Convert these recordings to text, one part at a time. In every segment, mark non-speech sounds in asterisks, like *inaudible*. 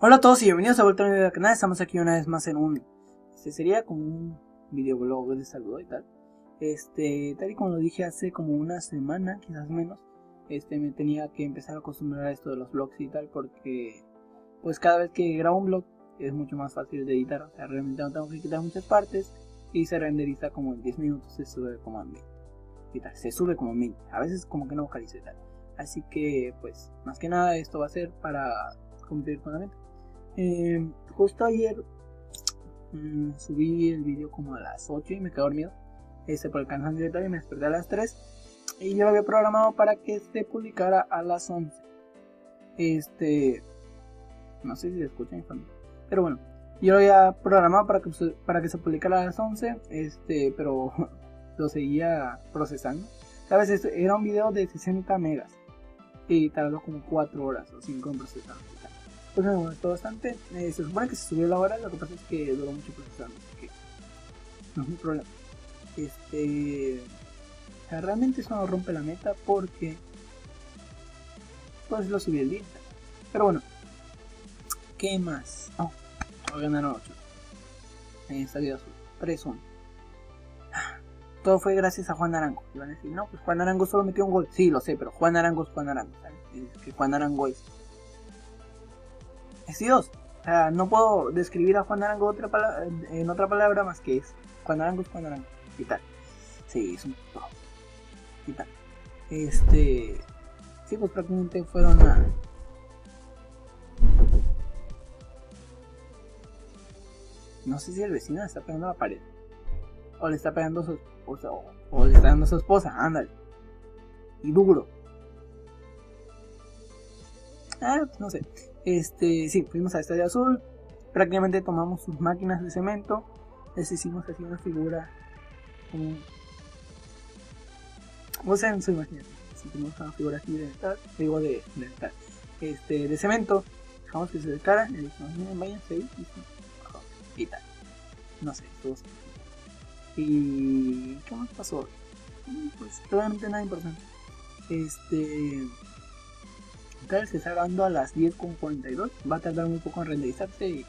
Hola a todos y bienvenidos a vuelta a mi canal. Estamos aquí una vez más en un. Este sería como un videoblog de saludo y tal. Este, tal y como lo dije hace como una semana, quizás menos. Este, me tenía que empezar a acostumbrar a esto de los vlogs y tal, porque pues cada vez que grabo un vlog es mucho más fácil de editar. O sea, realmente no tengo que quitar muchas partes y se renderiza como en 10 minutos, se sube como a 1000. Y tal, se sube como a 1000. A veces como que no vocalizo y tal. Así que, pues, más que nada esto va a ser para cumplir con la. Eh, justo ayer mmm, subí el vídeo como a las 8 y me quedé dormido. Este por el cansancio y me desperté a las 3. Y yo lo había programado para que se publicara a las 11. Este. No sé si se escucha mi familia. Pero bueno, yo lo había programado para que, para que se publicara a las 11. Este, pero *laughs* lo seguía procesando. Sabes, era un video de 60 megas. Y tardó como 4 horas o 5 en procesar pues me molestó bastante. Eh, se supone que se subió la hora, lo que pasa es que duró mucho procesando, así que no es un problema. Este. O sea, realmente eso no rompe la meta porque. Pues lo subí el día. Pero bueno. ¿Qué más? Oh, ganaron 8. En esta vida azul. 3-1. Todo fue gracias a Juan Arango. Iban a decir, no, pues Juan Arango solo metió un gol. Sí, lo sé, pero Juan Arango es Juan Arango. Juan Arango es es Dios. O sea, no puedo describir a Juan Arango otra en otra palabra más que es Juan Arango es Juan Arango. Y tal. Sí, es un Y tal. Este. Sí, pues prácticamente fueron a. No sé si el vecino está pegando la pared. O le está pegando su esposa. O, le está dando a su esposa. Ándale. Y duro. Ah, pues no sé. Este, sí, fuimos a Estadio Azul. Prácticamente tomamos sus máquinas de cemento. Les hicimos así una figura como. O sea, su imaginación. Hicimos una figura así de metal. Digo de, de. Este, de cemento. Dejamos que se decara. Le dijimos, miren, váyanse ahí. Y, tal. No sé, ¿Y qué más pasó? Pues realmente nada importante. Este se está grabando a las 10.42. Va a tardar muy poco en renderizarse y,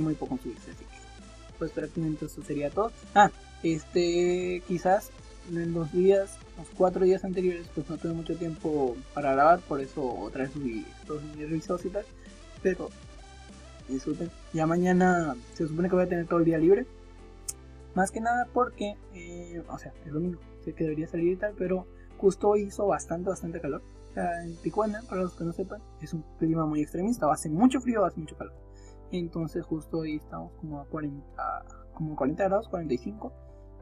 muy poco en subirse. Así que, pues prácticamente eso sería todo. Ah, este, quizás en los días, los cuatro días anteriores, pues no tuve mucho tiempo para grabar. Por eso otra vez subí todos mis revisados y tal. Pero, disfruten. Ya mañana se supone que voy a tener todo el día libre. Más que nada porque, eh, o sea, es domingo. Sé que debería salir y tal, pero justo hizo bastante, bastante calor en Tijuana, para los que no sepan, es un clima muy extremista, hace mucho frío, hace mucho calor. Entonces justo ahí estamos como a 40, como 40 grados, 45.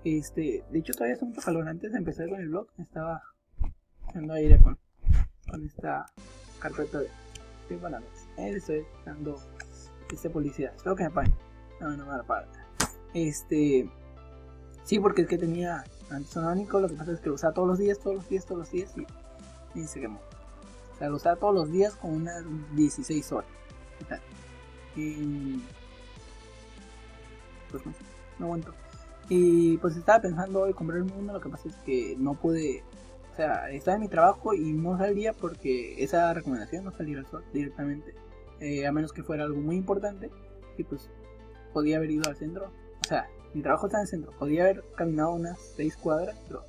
Este, de hecho todavía hace mucho calor. Antes de empezar con el vlog estaba dando aire con, con esta carpeta de, de. Eh, estoy dando esta publicidad. Espero que me paguen. No, no me va a pagar. Este, sí, porque es que tenía antisonónico. Lo que pasa es que lo usaba todos los días, todos los días, todos los días. Y y se quemó. O sea, lo usaba todos los días con unas 16 horas. Y pues no, no aguanto. Y pues estaba pensando hoy comprarme uno, lo que pasa es que no pude, o sea, estaba en mi trabajo y no salía porque esa recomendación no salir al sol directamente, eh, a menos que fuera algo muy importante y pues podía haber ido al centro, o sea, mi trabajo está en el centro, podía haber caminado unas 6 cuadras, pero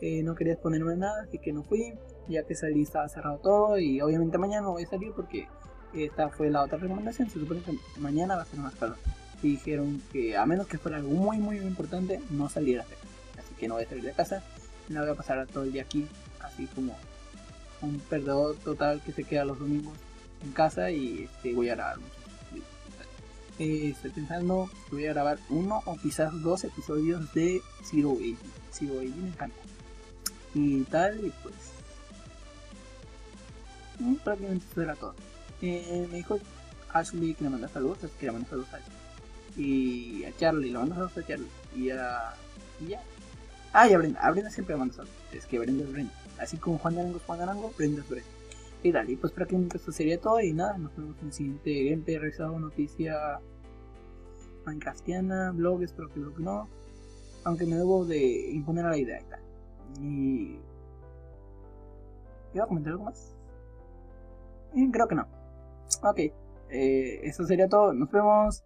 eh, no quería exponerme nada, así que no fui, ya que salí estaba cerrado todo y obviamente mañana no voy a salir porque esta fue la otra recomendación, se supone que mañana va a ser más calor. Y dijeron que a menos que fuera algo muy muy, importante, no saliera. De Así que no voy a salir de casa, me voy a pasar todo el día aquí, así como un perdedor total que se queda los domingos en casa y este, voy a grabar eh, estoy pensando que voy a grabar uno o quizás dos episodios de Zero Aging. Zero Aging me encanta. Y tal, y pues prácticamente eso era todo. Eh, me dijo Ashley que le manda saludos, así que le manda saludos a Ashley. Y a Charlie, le manda saludos a Charlie. Y a. Y ya. Ah, y a Brenda. A Brenda siempre le manda saludos. Es que Brenda es Brenda. Así como Juan Arango es Juan Arango, Brenda es Brenda. Y dale, pues prácticamente esto sería todo. Y nada, nos vemos en el siguiente gameplay revisado, noticia Minecraftiana, blog, espero que blog no. Aunque me debo de imponer a la idea y tal. Y. ¿Iba a comentar algo más? creo que no. Ok, eh, eso sería todo. Nos vemos.